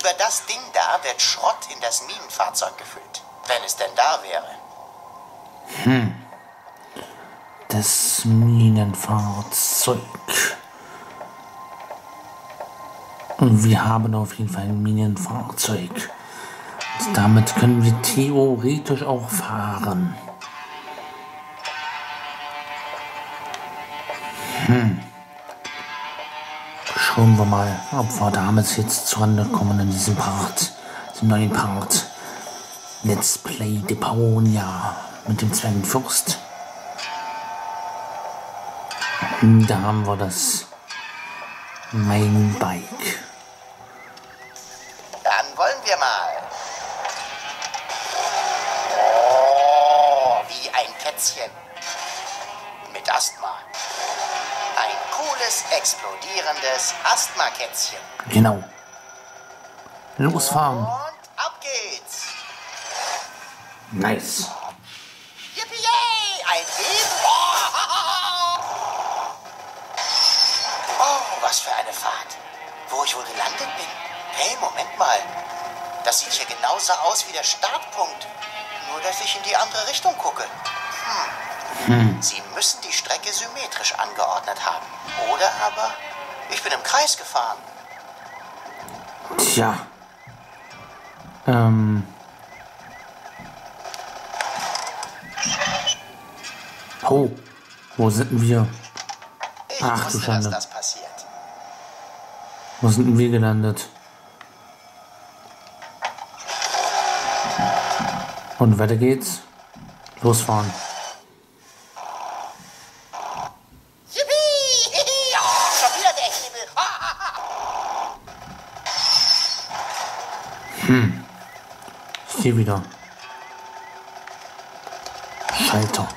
Über das Ding da wird Schrott in das Minenfahrzeug gefüllt. Wenn es denn da wäre. Das Minenfahrzeug. Und wir haben auf jeden Fall ein Minenfahrzeug. Und damit können wir theoretisch auch fahren. Hm. Schauen wir mal, ob wir damit jetzt zurande kommen in diesem Part. Diesem neuen Part. Let's Play Deponia mit dem Zwergenfürst. Da haben wir das Mein Bike. Explodierendes Asthma-Kätzchen. Genau. Losfahren. Und ab geht's. Nice. Yippie! Ein Heben. Oh, was für eine Fahrt. Wo ich wohl gelandet bin. Hey, Moment mal. Das sieht hier genauso aus wie der Startpunkt. Nur, dass ich in die andere Richtung gucke. Hm. Sie müssen die Strecke symmetrisch angeordnet haben. Oder aber ich bin im Kreis gefahren. Tja. Ähm. Oh, wo sind wir? Ich Ach, du wusste, dass Schande. das passiert. Wo sind wir gelandet? Und weiter geht's. Losfahren. Yippie! Ja, schon wieder der Hebel. Ha, ha, ha. Hier wieder. Schalter.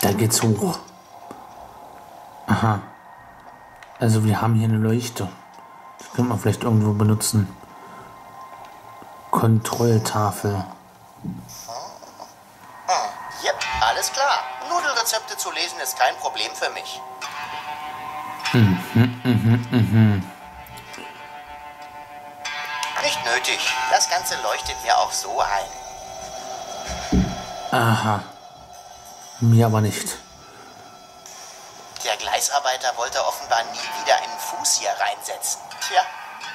Da geht's hoch. Aha. Also wir haben hier eine Leuchte. Das könnte man vielleicht irgendwo benutzen. Kontrolltafel. Yep, alles klar. Nudelrezepte zu lesen ist kein Problem für mich. Nicht nötig. Das Ganze leuchtet mir auch so ein. Aha. Mir aber nicht. Der Gleisarbeiter wollte offenbar nie wieder einen Fuß hier reinsetzen. Tja,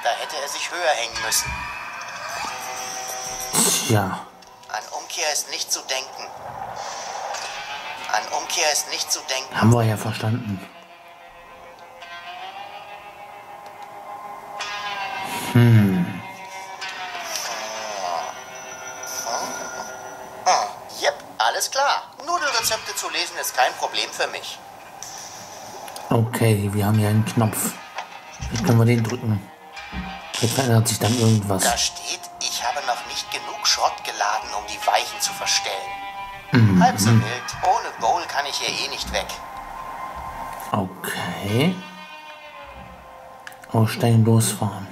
da hätte er sich höher hängen müssen. Tja. An Umkehr ist nicht zu denken. An Umkehr ist nicht zu denken. Haben wir ja verstanden. Alles klar. Nudelrezepte zu lesen ist kein Problem für mich. Okay, wir haben hier einen Knopf. Jetzt können wir den drücken. Jetzt verändert sich dann irgendwas. Da steht, ich habe noch nicht genug Schrott geladen, um die Weichen zu verstellen. Halb so wild. Ohne Bowl kann ich hier eh nicht weg. Okay. Aussteigen, losfahren.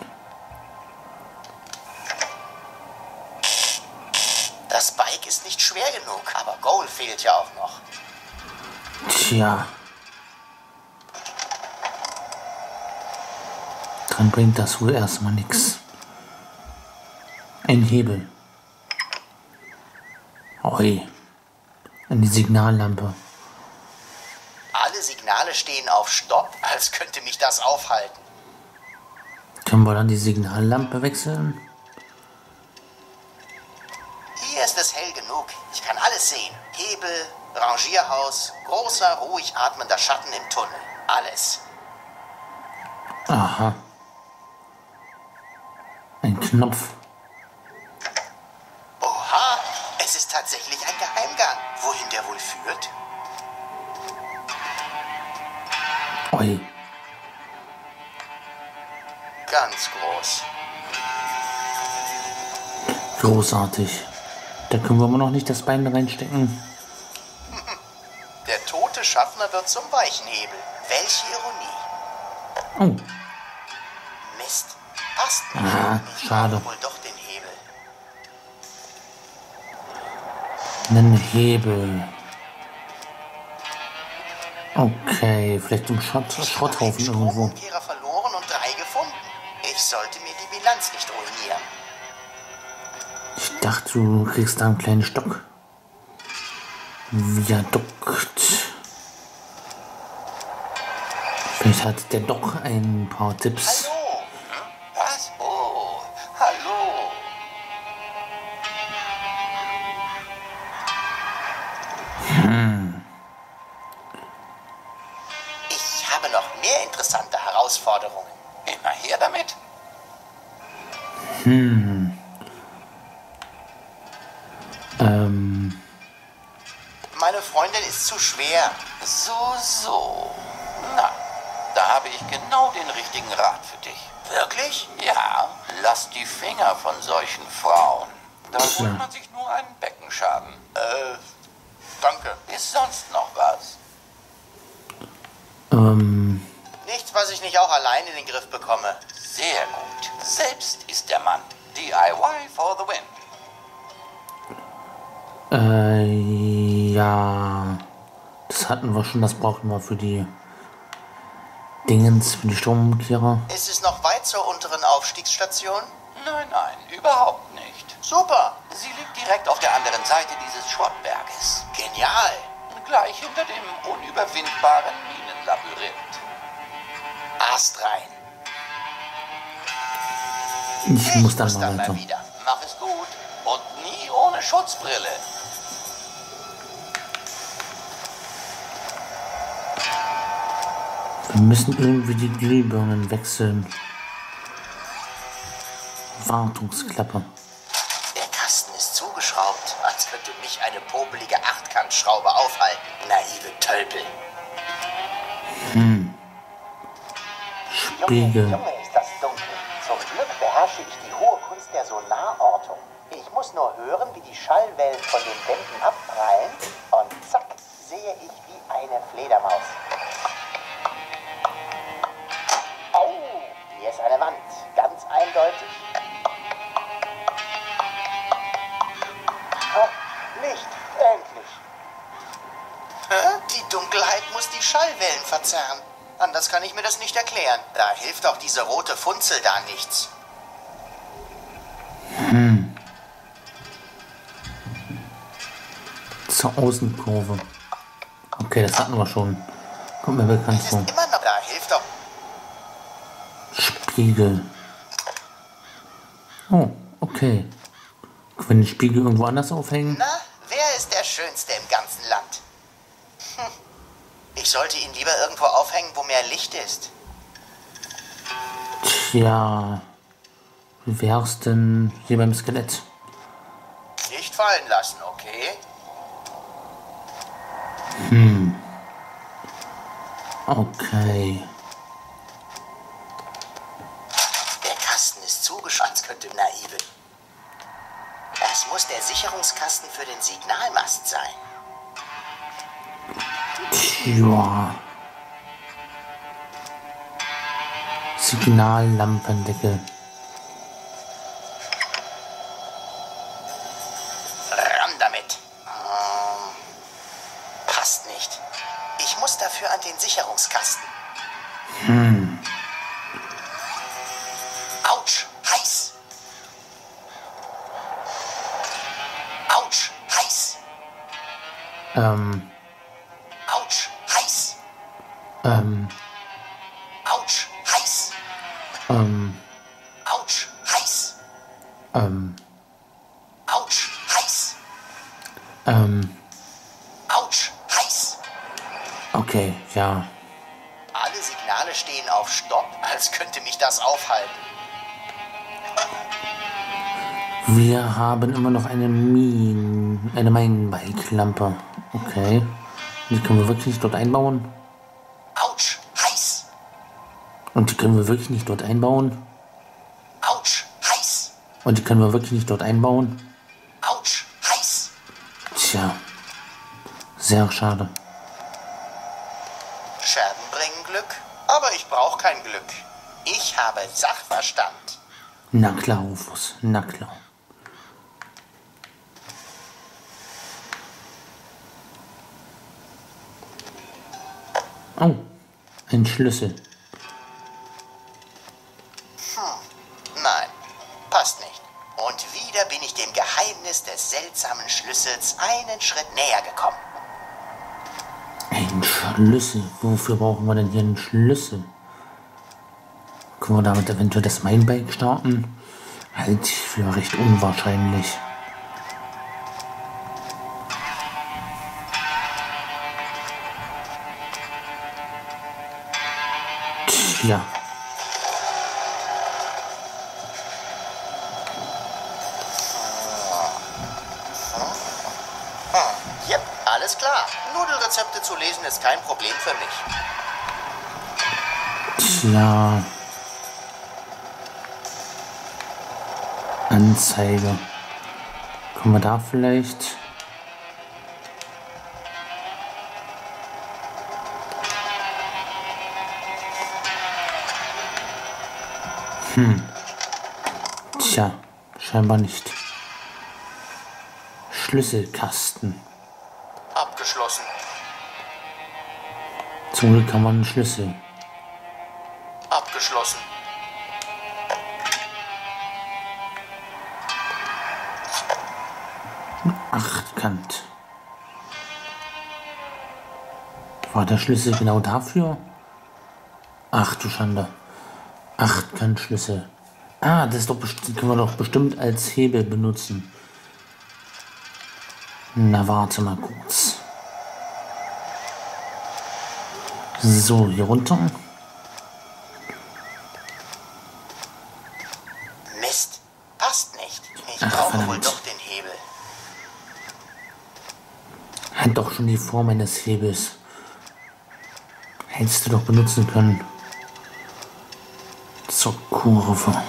Tja. Dann bringt das wohl erstmal nichts. Ein Hebel. Oi. Eine Signallampe. Alle Signale stehen auf Stopp, als könnte mich das aufhalten. Können wir dann die Signallampe wechseln? Hier ist es hell genug. Ich kann alles sehen. Hebel, Rangierhaus, großer, ruhig atmender Schatten im Tunnel. Alles. Aha. Ein Knopf. Oha, es ist tatsächlich ein Geheimgang. Wohin der wohl führt? Oi. Ganz groß. Großartig. Da können wir aber noch nicht das Bein reinstecken. Schaffner wird zum Weichenhebel. Welche Ironie. Oh, Mist. Passt nicht. Ah, Ich schade. wohl doch den Hebel. einen Hebel. Okay, vielleicht im Schrott, Ich Schrotthaufen irgendwo. Verloren und drei Dave sollte mir die Bilanz nicht ruinieren. Ich dachte, du kriegst da einen kleinen Stock. Viadukt. Vielleicht hat der Doc ein paar Tipps. Hallo? Was? Oh, hallo. Ich habe noch mehr interessante Herausforderungen. Immer her damit. Ähm, Meine Freundin ist zu schwer. So, so. Da habe ich genau den richtigen Rat für dich. Wirklich? Ja, lass die Finger von solchen Frauen. Da holt man sich nur einen Beckenschaden. Äh, danke. Ist sonst noch was? ähm, Nichts, was ich nicht auch allein in den Griff bekomme. Sehr gut. Selbst ist der Mann. DIY for the win. äh, ja. Das hatten wir schon, das brauchten wir für die Dingens, für die Sturmkehrer. Ist es noch weit zur unteren Aufstiegsstation? Nein, nein, überhaupt nicht. Super. Sie liegt direkt auf der anderen Seite dieses Schrottberges. Genial. Gleich hinter dem unüberwindbaren Minenlabyrinth. Ast rein. Ich muss dann muss mal dann weiter. mal wieder. Mach es gut und nie ohne Schutzbrille. Wir müssen irgendwie die Glühbirnen wechseln. Wartungsklappe. Der Kasten ist zugeschraubt, als könnte mich eine popelige Achtkantschraube aufhalten. Naive Tölpel. Spiegel. Junge, ist das dunkel. Zum Glück beherrsche ich die hohe Kunst der Sonarortung. Ich muss nur hören, wie die Schallwellen von den Wänden abprallen und zack, sehe ich wie eine Fledermaus. Kann ich mir das nicht erklären. Da hilft auch diese rote Funzel da nichts. Zur Außenkurve. Okay, das hatten wir schon. Kommt mir bekannt vor. immer noch da, hilft doch. Spiegel. Oh, okay. Können wir den Spiegel irgendwo anders aufhängen? Na, wer ist der Schönste im? Hm. Ich sollte ihn lieber irgendwo aufhängen, wo mehr Licht ist. Tja. Wie wär's denn hier beim Skelett? Nicht fallen lassen, okay? Okay. Der Kasten ist zugeschanzt, könnte naive. Das muss der Sicherungskasten für den Signalmast sein. Ja. Signallampendeckel. Ran damit. Ähm, passt nicht. Ich muss dafür an den Sicherungskasten. Hm. Autsch, heiß. Autsch, heiß. Ähm, Autsch, heiß. Ähm, Autsch, heiß. ähm, Autsch, heiß. ähm, Autsch, heiß. ähm, Autsch, heiß. okay, ja. Alle Signale stehen auf Stopp, als könnte mich das aufhalten. Wir haben immer noch eine Min, eine Mainbike-Lampe. Okay. Die können wir wirklich dort einbauen. Und die können wir wirklich nicht dort einbauen. Autsch, heiß. Und die können wir wirklich nicht dort einbauen. Autsch, heiß. Tja. Sehr schade. Scherben bringen Glück, aber ich brauche kein Glück. Ich habe Sachverstand. Na klar, Rufus. Na klar. Oh, ein Schlüssel. Rätsels einen Schritt näher gekommen. Ein Schlüssel. Wofür brauchen wir denn hier einen Schlüssel? Können wir damit eventuell das Mainbike starten? Halte ich für recht unwahrscheinlich. Tja. Yep, alles klar. Nudelrezepte zu lesen ist kein Problem für mich. Tja. Anzeige. Können wir da vielleicht... Hm. Tja, scheinbar nicht. Schlüsselkasten. Abgeschlossen. Zum Glück kann man einen Schlüssel. Abgeschlossen. Achtkant. War der Schlüssel genau dafür? Ach du Schande. Achtkantschlüssel. Ah, das ist doch best- können wir doch bestimmt als Hebel benutzen. Na, warte mal kurz. So, hier runter. Mist. Passt nicht. Ich Ach, brauche wohl doch den Hebel. Hat doch schon die Form eines Hebels. Hättest du doch benutzen können. Zur Kurve.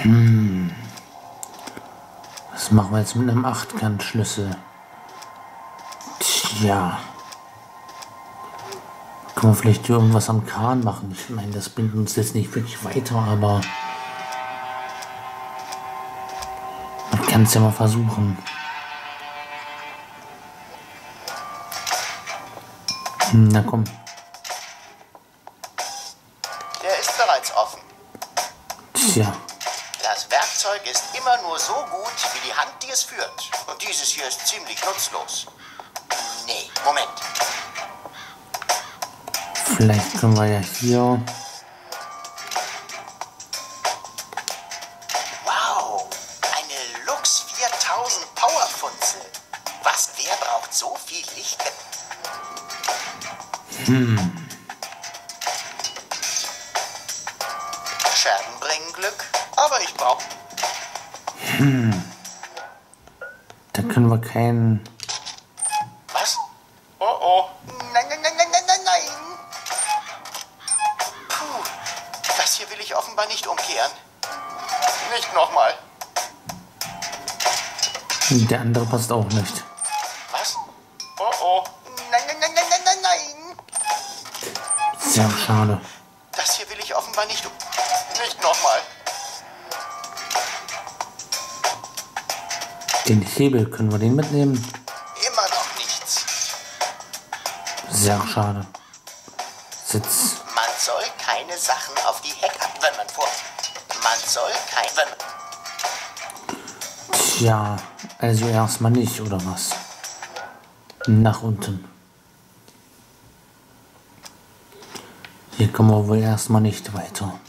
Hm. Was machen wir jetzt mit einem Achtkantschlüssel? Tja. Können vielleicht irgendwas am Kran machen? Ich meine, das bringt uns jetzt nicht wirklich weiter, aber man kann es ja mal versuchen. Hm, Na komm. Der ist bereits offen. Tja. Das Werkzeug ist immer nur so gut, wie die Hand, die es führt. Und dieses hier ist ziemlich nutzlos. Nee, Moment. Vielleicht können wir ja hier. Wow, eine Lux 4000 Powerfunzel. Was, wer braucht so viel Licht? Hm. Scherben bringen Glück, aber ich brauche... Da können wir keinen. Nochmal. Der andere passt auch nicht. Was? Oh oh. Nein, nein, nein, nein, nein, nein, nein. Sehr schade. Das hier will ich offenbar nicht. Nicht nochmal. Den Hebel können wir den mitnehmen. Immer noch nichts. Sehr schade. Sitz. Man soll keine Sachen auf die Heck ab, wenn man vor... Man soll kein... Wenn, Tja, also erstmal nicht, oder was? Nach unten. Hier kommen wir wohl erstmal nicht weiter.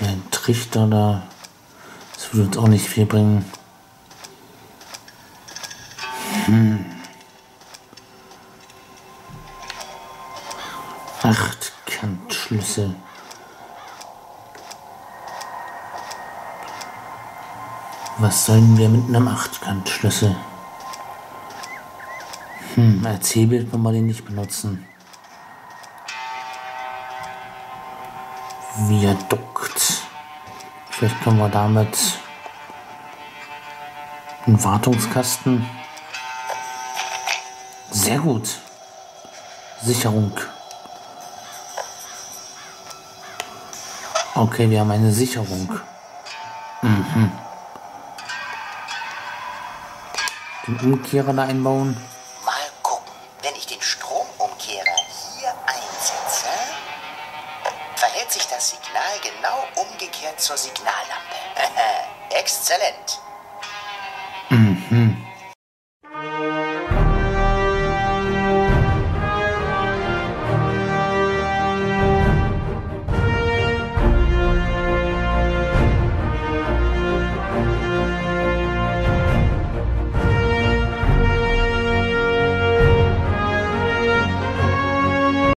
Der Trichter da, das würde uns auch nicht viel bringen. Hm. Achtkantschlüssel. Was sollen wir mit einem Achtkantschlüssel? Hm, als Hebel können wir den nicht benutzen. Viadukt. Vielleicht können wir damit einen Wartungskasten. Sehr gut. Sicherung. Okay, wir haben eine Sicherung. Den Umkehrer da einbauen. mal gucken. Wenn ich den Stromumkehrer hier einsetze, verhält sich das Signal genau umgekehrt zur Signallampe. Exzellent.